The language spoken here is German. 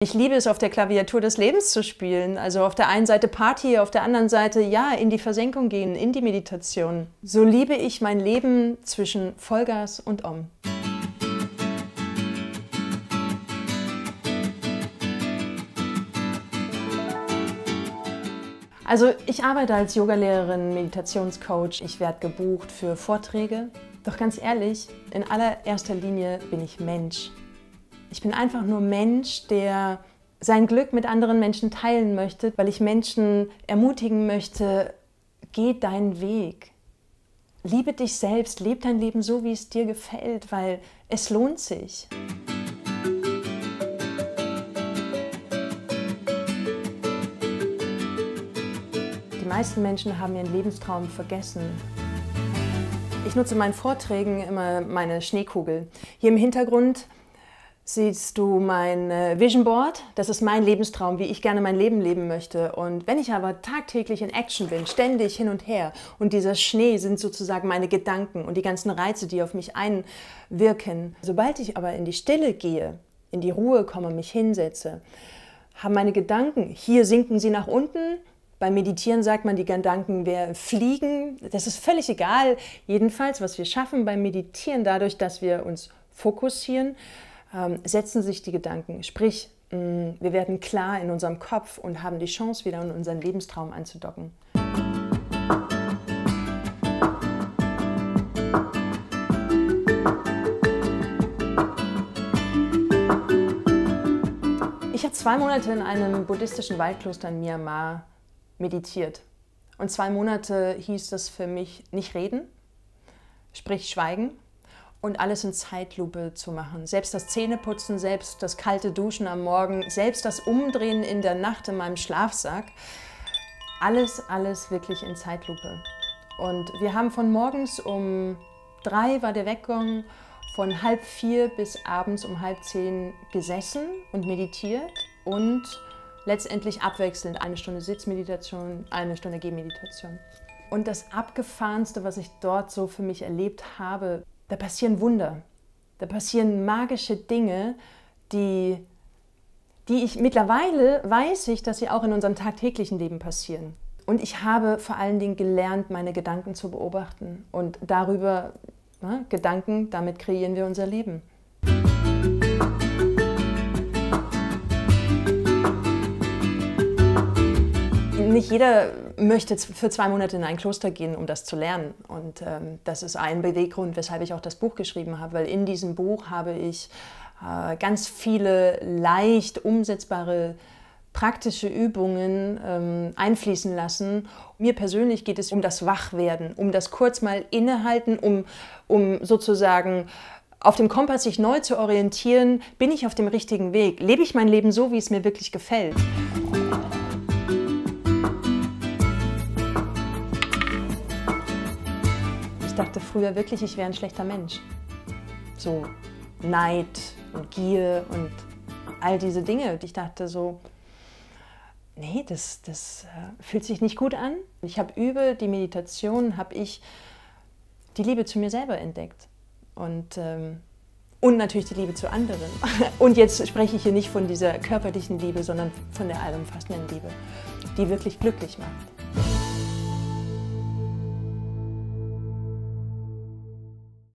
Ich liebe es, auf der Klaviatur des Lebens zu spielen. Also auf der einen Seite Party, auf der anderen Seite ja, in die Versenkung gehen, in die Meditation. So liebe ich mein Leben zwischen Vollgas und Om. Also ich arbeite als Yogalehrerin, Meditationscoach. Ich werde gebucht für Vorträge. Doch ganz ehrlich, in allererster Linie bin ich Mensch. Ich bin einfach nur Mensch, der sein Glück mit anderen Menschen teilen möchte, weil ich Menschen ermutigen möchte, geh deinen Weg. Liebe dich selbst, lebe dein Leben so, wie es dir gefällt, weil es lohnt sich. Die meisten Menschen haben ihren Lebenstraum vergessen. Ich nutze in meinen Vorträgen immer meine Schneekugel. Hier im Hintergrund siehst du mein äh, Vision Board. Das ist mein Lebenstraum, wie ich gerne mein Leben leben möchte. Und wenn ich aber tagtäglich in Action bin, ständig hin und her, und dieser Schnee sind sozusagen meine Gedanken und die ganzen Reize, die auf mich einwirken. Sobald ich aber in die Stille gehe, in die Ruhe komme, mich hinsetze, haben meine Gedanken, hier sinken sie nach unten, beim Meditieren sagt man, die Gedanken wir fliegen. Das ist völlig egal. Jedenfalls, was wir schaffen beim Meditieren, dadurch, dass wir uns fokussieren, setzen sich die Gedanken. Sprich, mh, wir werden klar in unserem Kopf und haben die Chance, wieder in unseren Lebenstraum anzudocken. Ich habe zwei Monate in einem buddhistischen Waldkloster in Myanmar meditiert. Und zwei Monate hieß das für mich nicht reden, sprich schweigen, und alles in Zeitlupe zu machen. Selbst das Zähneputzen, selbst das kalte Duschen am Morgen, selbst das Umdrehen in der Nacht in meinem Schlafsack. Alles, alles wirklich in Zeitlupe. Und wir haben von morgens um drei war der Weckgang, von halb vier bis abends um halb zehn gesessen und meditiert und letztendlich abwechselnd eine Stunde Sitzmeditation, eine Stunde Gehmeditation. Und das Abgefahrenste, was ich dort so für mich erlebt habe, da passieren Wunder, da passieren magische Dinge, die, die ich mittlerweile weiß ich, dass sie auch in unserem tagtäglichen Leben passieren. Und ich habe vor allen Dingen gelernt, meine Gedanken zu beobachten und darüber, na, Gedanken, damit kreieren wir unser Leben. Nicht jeder möchte für zwei Monate in ein Kloster gehen, um das zu lernen. Und ähm, das ist ein Beweggrund, weshalb ich auch das Buch geschrieben habe, weil in diesem Buch habe ich äh, ganz viele leicht umsetzbare praktische Übungen ähm, einfließen lassen. Mir persönlich geht es um das Wachwerden, um das kurz mal innehalten, um, um sozusagen auf dem Kompass sich neu zu orientieren, bin ich auf dem richtigen Weg? Lebe ich mein Leben so, wie es mir wirklich gefällt? Früher wirklich, ich wäre ein schlechter Mensch. So Neid und Gier und all diese Dinge. Und ich dachte so, nee, das, das äh, fühlt sich nicht gut an. Ich habe über die Meditation, habe ich die Liebe zu mir selber entdeckt. Und, ähm, und natürlich die Liebe zu anderen. Und jetzt spreche ich hier nicht von dieser körperlichen Liebe, sondern von der allumfassenden Liebe, die wirklich glücklich macht.